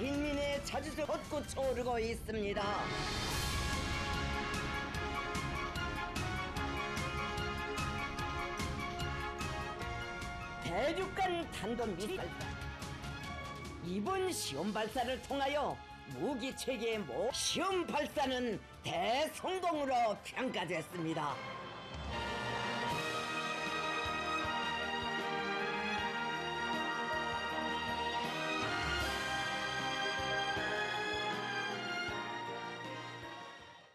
국민의 자주수 벚꽃 오르고 있습니다. 대륙간 단도미사일 이번 시험 발사를 통하여 무기 체계의 모 시험 발사는 대성공으로 평가됐습니다.